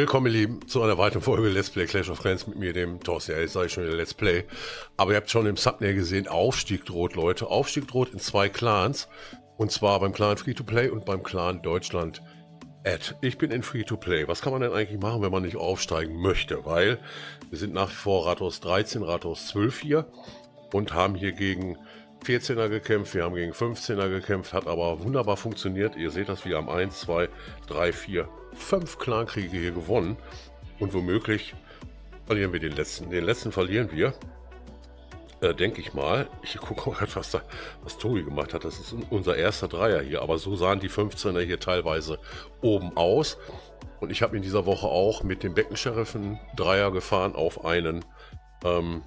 Willkommen, ihr Lieben, zu einer weiteren Folge Let's Play Clash of Clans mit mir, dem Thorsten. Ja, jetzt sage ich schon wieder Let's Play. Aber ihr habt schon im Thumbnail gesehen, Aufstieg droht, Leute. Aufstieg droht in zwei Clans. Und zwar beim Clan Free-to-Play und beim Clan Deutschland Ad. Ich bin in Free-to-Play. Was kann man denn eigentlich machen, wenn man nicht aufsteigen möchte? Weil wir sind nach wie vor Rathaus 13, Rathaus 12 hier und haben hier gegen 14er gekämpft, wir haben gegen 15er gekämpft, hat aber wunderbar funktioniert. Ihr seht das, wir haben 1, 2, 3, 4, 5 Clankriege hier gewonnen. Und womöglich verlieren wir den letzten. Den letzten verlieren wir, äh, denke ich mal. Ich gucke auch etwas, was, was Tobi gemacht hat. Das ist unser erster Dreier hier. Aber so sahen die 15er hier teilweise oben aus. Und ich habe in dieser Woche auch mit dem Beckensheriffen Dreier gefahren auf einen ähm,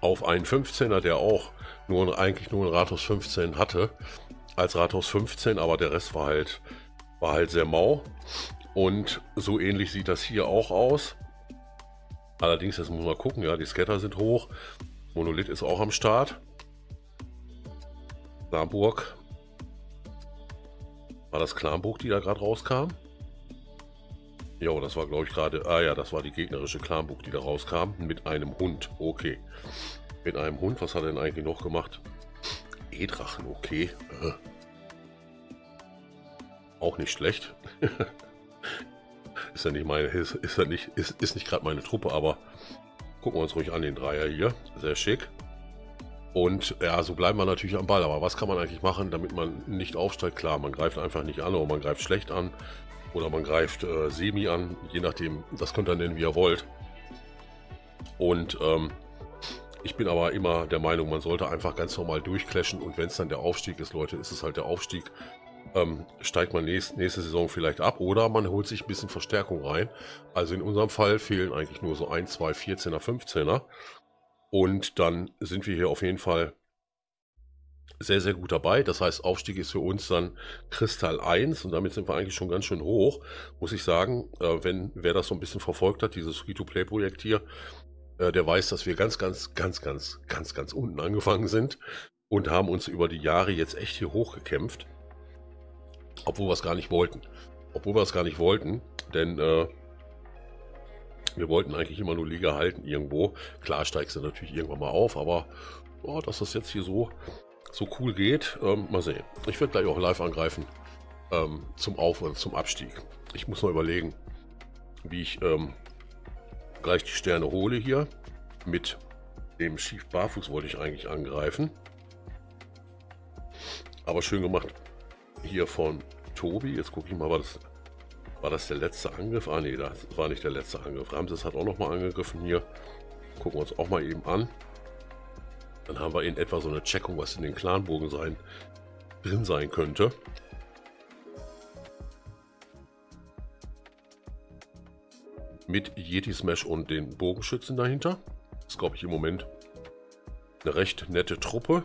auf einen 15er, der auch nur eigentlich nur ein Rathaus 15 hatte, als Rathaus 15, aber der Rest war halt, war halt sehr mau. Und so ähnlich sieht das hier auch aus. Allerdings, jetzt muss man gucken, ja, die Scatter sind hoch. Monolith ist auch am Start. Klamburg. War das Klamburg, die da gerade rauskam? Jo, das war glaube ich gerade, ah ja, das war die gegnerische Clanburg, die da rauskam, mit einem Hund, okay. Mit einem Hund, was hat er denn eigentlich noch gemacht? E-Drachen, okay. Auch nicht schlecht. ist ja nicht meine, ist, ist ja nicht, ist, ist nicht gerade meine Truppe, aber gucken wir uns ruhig an den Dreier hier. Sehr schick. Und ja, so bleiben wir natürlich am Ball. Aber was kann man eigentlich machen, damit man nicht aufsteigt? Klar, man greift einfach nicht an oder man greift schlecht an. Oder man greift äh, Semi an, je nachdem, das könnt ihr nennen, wie ihr wollt. Und ähm, ich bin aber immer der Meinung, man sollte einfach ganz normal durchclashen und wenn es dann der Aufstieg ist, Leute, ist es halt der Aufstieg. Ähm, steigt man nächst, nächste Saison vielleicht ab oder man holt sich ein bisschen Verstärkung rein. Also in unserem Fall fehlen eigentlich nur so 1, 2, 14er, 15er. Und dann sind wir hier auf jeden Fall sehr, sehr gut dabei. Das heißt, Aufstieg ist für uns dann Kristall 1 und damit sind wir eigentlich schon ganz schön hoch, muss ich sagen. Äh, wenn wer das so ein bisschen verfolgt hat, dieses Free-to-Play-Projekt hier, äh, der weiß, dass wir ganz, ganz, ganz, ganz, ganz, ganz unten angefangen sind und haben uns über die Jahre jetzt echt hier hochgekämpft. Obwohl wir es gar nicht wollten. Obwohl wir es gar nicht wollten, denn äh, wir wollten eigentlich immer nur Liga halten irgendwo. Klar steigst du natürlich irgendwann mal auf, aber oh, dass das jetzt hier so so cool geht. Ähm, mal sehen. Ich werde gleich auch live angreifen ähm, zum Auf- oder zum Abstieg. Ich muss mal überlegen, wie ich ähm, gleich die Sterne hole hier. Mit dem Schief Barfuß wollte ich eigentlich angreifen. Aber schön gemacht hier von Tobi. Jetzt gucke ich mal, war das, war das der letzte Angriff? Ah nee, das war nicht der letzte Angriff. Ramses hat auch noch mal angegriffen hier. Gucken wir uns auch mal eben an. Dann haben wir in etwa so eine Checkung, was in den Clanbogen sein, drin sein könnte. Mit Yeti Smash und den Bogenschützen dahinter. Das ist, glaube ich, im Moment eine recht nette Truppe.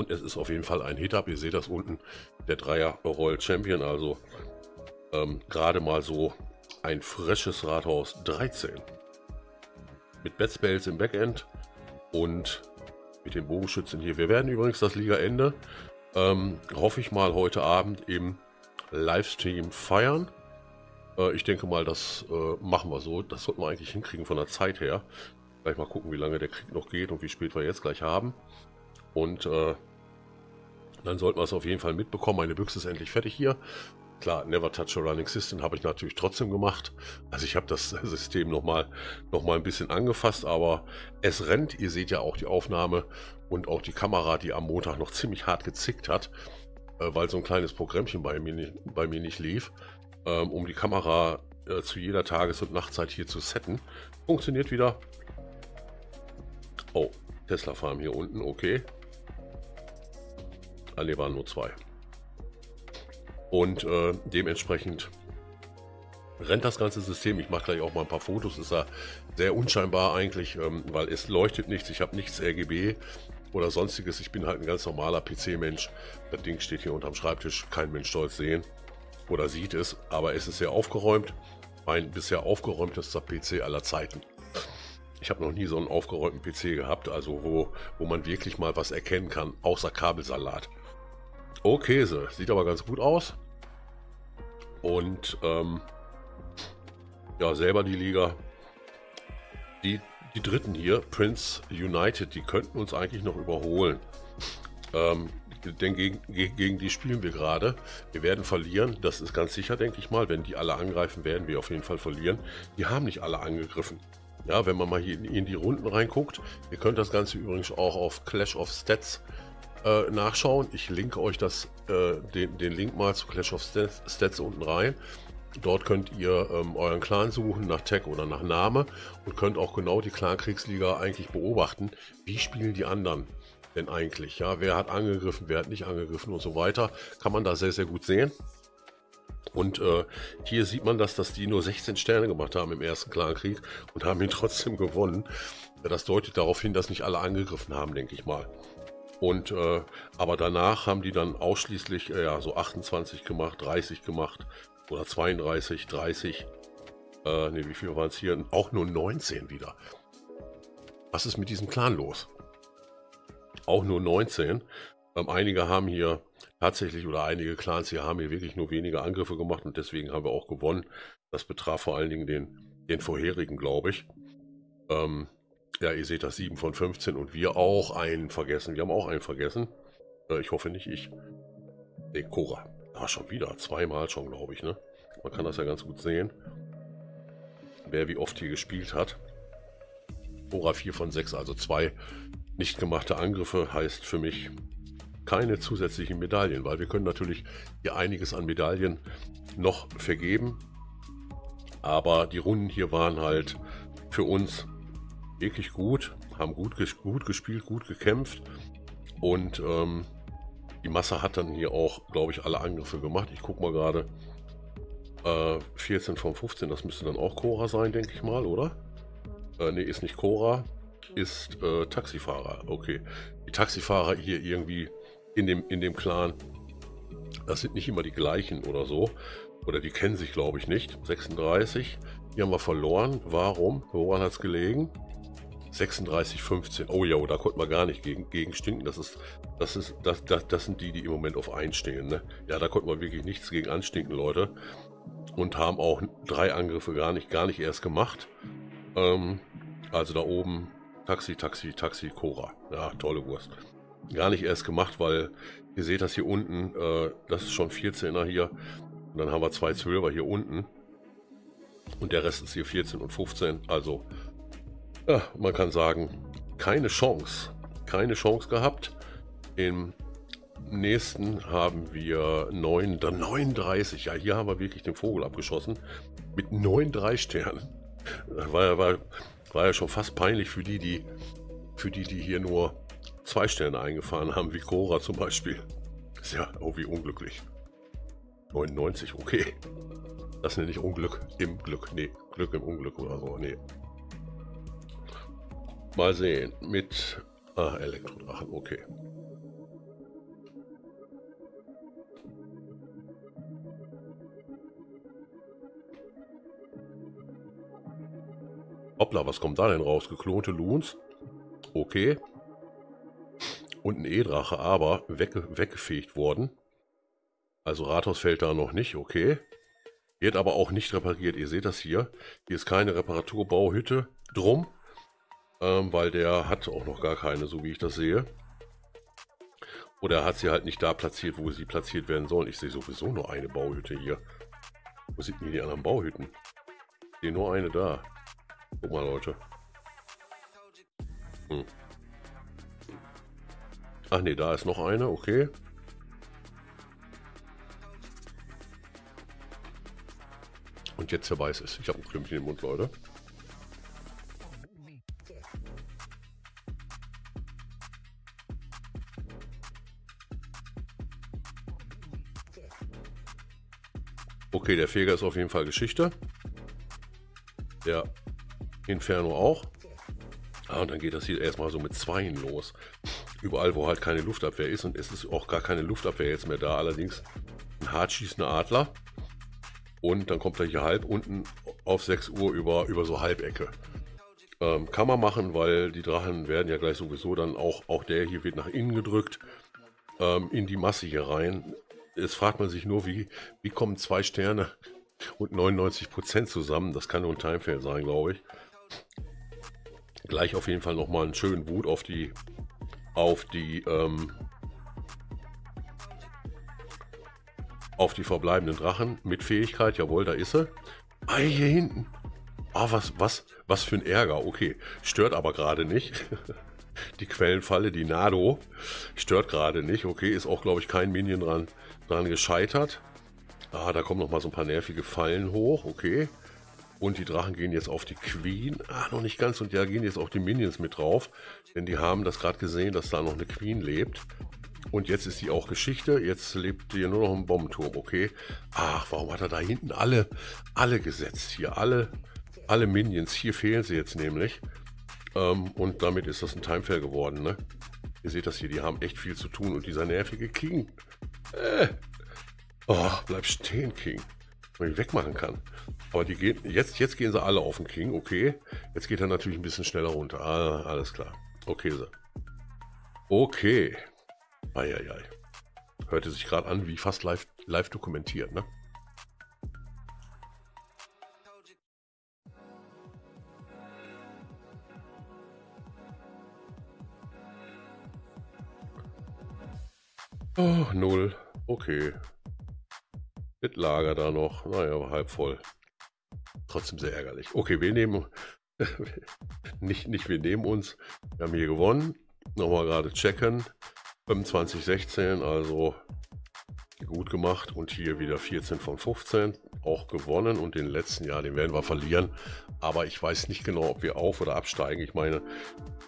Und es ist auf jeden Fall ein Hit-Up. Ihr seht das unten, der Dreier Royal Champion. Also ähm, gerade mal so ein frisches Rathaus 13. Mit Betspells im Backend und mit den Bogenschützen hier. Wir werden übrigens das Ligaende, ähm, hoffe ich mal, heute Abend im Livestream feiern. Äh, ich denke mal, das äh, machen wir so. Das sollten wir eigentlich hinkriegen von der Zeit her. Gleich mal gucken, wie lange der Krieg noch geht und wie spät wir jetzt gleich haben. Und äh, dann sollten wir es auf jeden Fall mitbekommen. Meine Büchse ist endlich fertig hier. Klar, Never Touch a Running System habe ich natürlich trotzdem gemacht. Also ich habe das System nochmal noch mal ein bisschen angefasst, aber es rennt. Ihr seht ja auch die Aufnahme und auch die Kamera, die am Montag noch ziemlich hart gezickt hat, äh, weil so ein kleines Programmchen bei mir nicht, bei mir nicht lief, ähm, um die Kamera äh, zu jeder Tages- und Nachtzeit hier zu setten. Funktioniert wieder. Oh, Tesla Farm hier unten, okay. Ah, ne, waren nur zwei. Und äh, dementsprechend rennt das ganze System. Ich mache gleich auch mal ein paar Fotos. Ist ja sehr unscheinbar eigentlich, ähm, weil es leuchtet nichts. Ich habe nichts RGB oder sonstiges. Ich bin halt ein ganz normaler PC-Mensch. Das Ding steht hier unterm Schreibtisch. Kein Mensch soll es sehen oder sieht es. Aber es ist sehr aufgeräumt. Mein bisher aufgeräumtester PC aller Zeiten. Ich habe noch nie so einen aufgeräumten PC gehabt, also wo, wo man wirklich mal was erkennen kann, außer Kabelsalat. Okay, so. sieht aber ganz gut aus. Und ähm, ja, selber die Liga. Die, die dritten hier, Prince United, die könnten uns eigentlich noch überholen. Ähm, denn gegen, gegen die spielen wir gerade. Wir werden verlieren, das ist ganz sicher, denke ich mal. Wenn die alle angreifen, werden wir auf jeden Fall verlieren. Die haben nicht alle angegriffen. Ja, wenn man mal hier in die Runden reinguckt, ihr könnt das Ganze übrigens auch auf Clash of Stats äh, nachschauen. Ich linke euch das, äh, den, den Link mal zu Clash of Stats, Stats unten rein. Dort könnt ihr ähm, euren Clan suchen nach Tag oder nach Name und könnt auch genau die Clan-Kriegsliga eigentlich beobachten. Wie spielen die anderen denn eigentlich? Ja, wer hat angegriffen, wer hat nicht angegriffen und so weiter. Kann man da sehr, sehr gut sehen. Und äh, hier sieht man, dass, dass die nur 16 Sterne gemacht haben im ersten Clankrieg und haben ihn trotzdem gewonnen. Das deutet darauf hin, dass nicht alle angegriffen haben, denke ich mal. Und äh, aber danach haben die dann ausschließlich äh, ja, so 28 gemacht, 30 gemacht oder 32, 30. Äh, ne, wie viel waren es hier? Auch nur 19 wieder. Was ist mit diesem Clan los? Auch nur 19. Ähm, einige haben hier tatsächlich, oder einige Clans hier haben hier wirklich nur wenige Angriffe gemacht und deswegen haben wir auch gewonnen. Das betraf vor allen Dingen den, den vorherigen, glaube ich. Ähm, ja, ihr seht das 7 von 15 und wir auch einen vergessen. Wir haben auch einen vergessen. Äh, ich hoffe nicht ich. Ne, Cora. Ah, schon wieder. Zweimal schon, glaube ich, ne? Man kann das ja ganz gut sehen. Wer wie oft hier gespielt hat. Cora 4 von 6, also zwei nicht gemachte Angriffe heißt für mich keine zusätzlichen Medaillen, weil wir können natürlich hier einiges an Medaillen noch vergeben. Aber die Runden hier waren halt für uns wirklich gut, haben gut, gut gespielt, gut gekämpft und ähm, die Masse hat dann hier auch, glaube ich, alle Angriffe gemacht. Ich gucke mal gerade. Äh, 14 von 15, das müsste dann auch Cora sein, denke ich mal, oder? Äh, ne, ist nicht Cora, ist äh, Taxifahrer. Okay. Die Taxifahrer hier irgendwie in dem, in dem Clan, das sind nicht immer die gleichen oder so. Oder die kennen sich, glaube ich, nicht. 36. Hier haben wir verloren. Warum? Woran hat es gelegen? 36, 15. Oh ja, da konnte man gar nicht gegen, gegen stinken. Das ist, das ist, das, das, das sind die, die im Moment auf einstehen. Ne? Ja, da konnte man wirklich nichts gegen anstinken, Leute. Und haben auch drei Angriffe gar nicht, gar nicht erst gemacht. Ähm, also da oben Taxi, Taxi, Taxi, Cora. Ja, tolle Wurst. Gar nicht erst gemacht, weil ihr seht das hier unten, äh, das ist schon 14er hier. Und dann haben wir zwei 12er hier unten. Und der Rest ist hier 14 und 15. Also ja, man kann sagen, keine Chance. Keine Chance gehabt. Im nächsten haben wir 9, 39. Ja, hier haben wir wirklich den Vogel abgeschossen. Mit 9 3-Sternen. War, ja, war, war ja schon fast peinlich für die, die, für die, die hier nur zwei Sterne eingefahren haben, wie Cora zum Beispiel. Ist ja, oh, wie unglücklich. 99, okay. Das nenne ich Unglück im Glück. Nee, Glück im Unglück oder so. Nee. Mal sehen. Mit ah, Elektrodrachen, okay. Hoppla, was kommt da denn raus? Geklonte Loons? Okay. Und ein E-Drache, aber wegge weggefegt worden. Also Rathaus fällt da noch nicht, okay. Wird aber auch nicht repariert. Ihr seht das hier. Hier ist keine Reparaturbauhütte drum ähm, weil der hat auch noch gar keine, so wie ich das sehe. Oder er hat sie halt nicht da platziert, wo sie platziert werden sollen. Ich sehe sowieso nur eine Bauhütte hier. Wo sind denn die anderen Bauhütten? Ich sehe nur eine da. Guck mal, Leute. Hm. Ach nee, da ist noch eine, okay. Und jetzt weiß es. Ich habe ein Klümpchen im Mund, Leute. Okay, der Feger ist auf jeden Fall Geschichte. Der Inferno auch. Ah, und dann geht das hier erstmal so mit Zweien los. Überall, wo halt keine Luftabwehr ist. Und es ist auch gar keine Luftabwehr jetzt mehr da. Allerdings ein hart schießender Adler. Und dann kommt er hier halb unten auf 6 Uhr über, über so Halbecke. Ähm, kann man machen, weil die Drachen werden ja gleich sowieso dann auch, auch der hier wird nach innen gedrückt, ähm, in die Masse hier rein. Jetzt fragt man sich nur, wie, wie kommen zwei Sterne und 99% zusammen. Das kann nur ein Timefail sein, glaube ich. Gleich auf jeden Fall nochmal einen schönen Wut auf die auf die ähm, auf die verbleibenden Drachen mit Fähigkeit. Jawohl, da ist sie. Ah, hier hinten. Ah, was, was, was für ein Ärger. Okay, stört aber gerade nicht. die Quellenfalle, die Nado, stört gerade nicht. Okay, ist auch, glaube ich, kein Minion dran, dran gescheitert. Ah, da kommen noch mal so ein paar nervige Fallen hoch. Okay. Und die Drachen gehen jetzt auf die Queen. Ah, noch nicht ganz. Und ja, gehen jetzt auch die Minions mit drauf. Denn die haben das gerade gesehen, dass da noch eine Queen lebt. Und jetzt ist die auch Geschichte. Jetzt lebt hier nur noch ein Bombenturm, okay? Ach, warum hat er da hinten alle, alle gesetzt? Hier alle, alle Minions. Hier fehlen sie jetzt nämlich. Ähm, und damit ist das ein Timefair geworden, ne? Ihr seht das hier, die haben echt viel zu tun. Und dieser nervige King. Äh. Oh, bleib stehen, King. Wenn ich wegmachen kann. Aber die gehen, jetzt, jetzt gehen sie alle auf den King, okay. Jetzt geht er natürlich ein bisschen schneller runter. Ah, alles klar. Okay, so. Okay. Eieiei. Hörte sich gerade an, wie fast live, live dokumentiert, ne? Oh, null. Okay. Mit Lager da noch. Naja, halb voll. Trotzdem sehr ärgerlich. Okay, wir nehmen... nicht, nicht wir nehmen uns. Wir haben hier gewonnen. Nochmal gerade checken. 25, 16, also gut gemacht. Und hier wieder 14 von 15. Auch gewonnen. Und den letzten Jahr, den werden wir verlieren. Aber ich weiß nicht genau, ob wir auf- oder absteigen. Ich meine,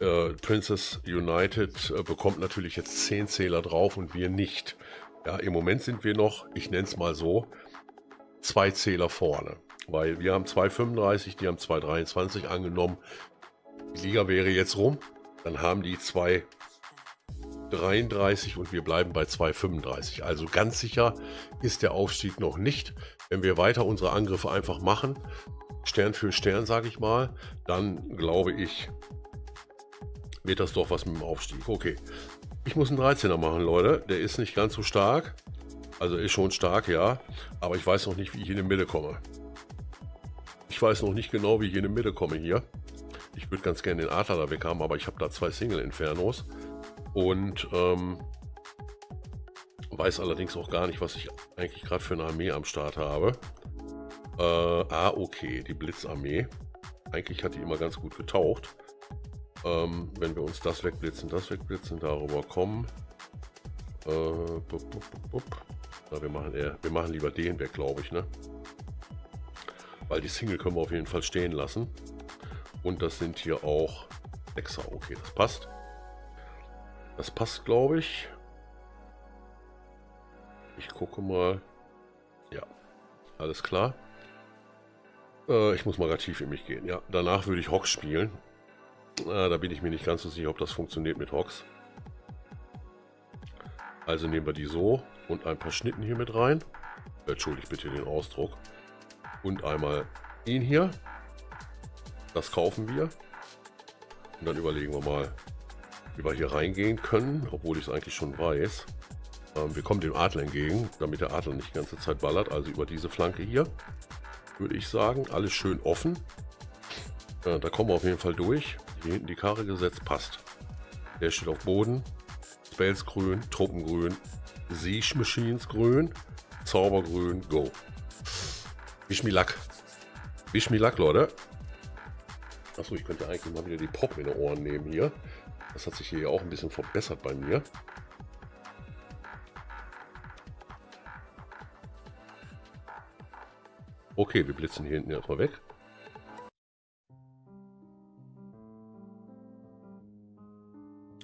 äh, Princess United äh, bekommt natürlich jetzt 10 Zähler drauf und wir nicht. Ja, im Moment sind wir noch, ich nenne es mal so, zwei Zähler vorne. Weil wir haben 2,35, die haben 2,23 angenommen. Die Liga wäre jetzt rum. Dann haben die 2,33 und wir bleiben bei 2,35. Also ganz sicher ist der Aufstieg noch nicht. Wenn wir weiter unsere Angriffe einfach machen, Stern für Stern, sage ich mal, dann glaube ich, wird das doch was mit dem Aufstieg. Okay, ich muss einen 13er machen, Leute. Der ist nicht ganz so stark. Also ist schon stark, ja. Aber ich weiß noch nicht, wie ich in die Mitte komme. Ich weiß noch nicht genau, wie ich in die Mitte komme hier. Ich würde ganz gerne den Adler da weg haben, aber ich habe da zwei Single-Infernos. Und ähm, weiß allerdings auch gar nicht, was ich eigentlich gerade für eine Armee am Start habe. Äh, ah, okay, die Blitzarmee. Eigentlich hat die immer ganz gut getaucht. Ähm, wenn wir uns das wegblitzen, das wegblitzen, darüber kommen. Äh, bup, bup, bup, Na, wir, machen eher, wir machen lieber den weg, glaube ich, ne? Weil die Single können wir auf jeden Fall stehen lassen. Und das sind hier auch Extra. Okay, das passt. Das passt, glaube ich. Ich gucke mal. Ja, alles klar. Äh, ich muss mal gerade tief in mich gehen. Ja, danach würde ich Hox spielen. Äh, da bin ich mir nicht ganz so sicher, ob das funktioniert mit Hox. Also nehmen wir die so und ein paar Schnitten hier mit rein. Entschuldigt bitte den Ausdruck. Und einmal ihn hier. Das kaufen wir. Und dann überlegen wir mal, wie wir hier reingehen können, obwohl ich es eigentlich schon weiß. Ähm, wir kommen dem Adler entgegen, damit der Adler nicht die ganze Zeit ballert. Also über diese Flanke hier, würde ich sagen. Alles schön offen. Äh, da kommen wir auf jeden Fall durch. Hier hinten die Karre gesetzt, passt. Der steht auf Boden. Spells grün, Truppengrün, Siege Machines grün, Zaubergrün, go. Wisch mir Lack. Wisch mir Lack, Leute. Achso, ich könnte eigentlich mal wieder die Pop in die Ohren nehmen hier. Das hat sich hier auch ein bisschen verbessert bei mir. Okay, wir blitzen hier hinten erstmal weg.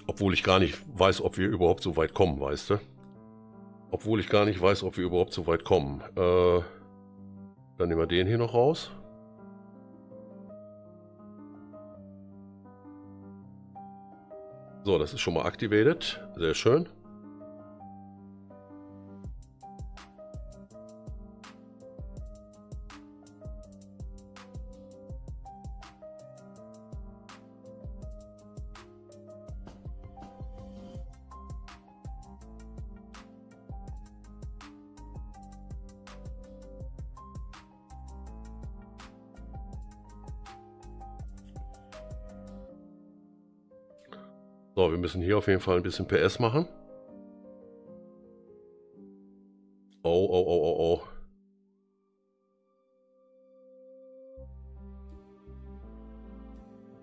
Obwohl ich gar nicht weiß, ob wir überhaupt so weit kommen, weißt du? Obwohl ich gar nicht weiß, ob wir überhaupt so weit kommen. Äh, dann nehmen wir den hier noch raus. So, das ist schon mal activated. Sehr schön. So, wir müssen hier auf jeden Fall ein bisschen PS machen. Oh, oh, oh, oh, oh.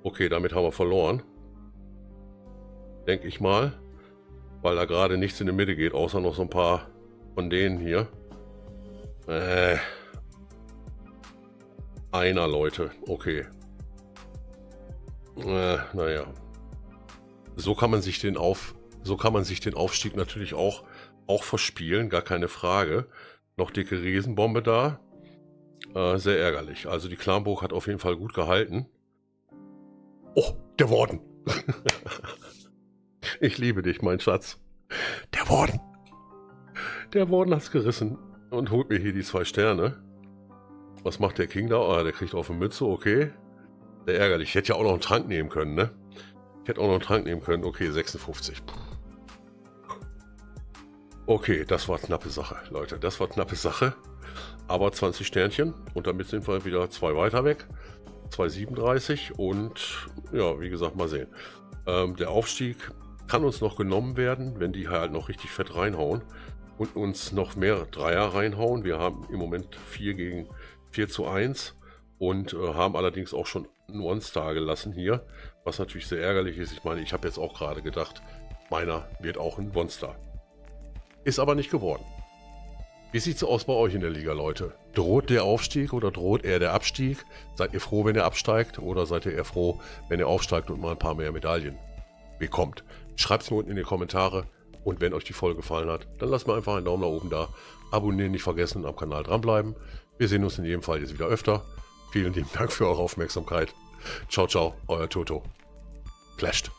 Okay, damit haben wir verloren. Denke ich mal. Weil da gerade nichts in die Mitte geht, außer noch so ein paar von denen hier. Äh. Einer, Leute. Okay. Äh, naja. So kann man sich den auf, so kann man sich den Aufstieg natürlich auch, auch verspielen, gar keine Frage. Noch dicke Riesenbombe da. Äh, sehr ärgerlich. Also die Clanburg hat auf jeden Fall gut gehalten. Oh, der Warden. Ich liebe dich, mein Schatz. Der Warden. Der Warden hat's gerissen und holt mir hier die zwei Sterne. Was macht der King da? Ah, der kriegt auf eine Mütze, okay. Sehr ärgerlich. Ich hätte ja auch noch einen Trank nehmen können, ne? Ich hätte auch noch einen Trank nehmen können. Okay, 56. Okay, das war knappe Sache, Leute. Das war knappe Sache. Aber 20 Sternchen. Und damit sind wir wieder zwei weiter weg. 2,37 und ja, wie gesagt, mal sehen. Ähm, der Aufstieg kann uns noch genommen werden, wenn die halt noch richtig fett reinhauen und uns noch mehr Dreier reinhauen. Wir haben im Moment 4 gegen 4 zu 1 und äh, haben allerdings auch schon einen One-Star gelassen hier, was natürlich sehr ärgerlich ist. Ich meine, ich habe jetzt auch gerade gedacht, meiner wird auch ein One-Star. Ist aber nicht geworden. Wie sieht es aus bei euch in der Liga, Leute? Droht der Aufstieg oder droht eher der Abstieg? Seid ihr froh, wenn ihr absteigt oder seid ihr eher froh, wenn ihr aufsteigt und mal ein paar mehr Medaillen bekommt? Schreibt es mir unten in die Kommentare. Und wenn euch die Folge gefallen hat, dann lasst mir einfach einen Daumen nach oben da. Abonnieren nicht vergessen und am Kanal dranbleiben. Wir sehen uns in jedem Fall jetzt wieder öfter. Vielen lieben Dank für eure Aufmerksamkeit. Ciao, ciao, euer Toto. Clashed.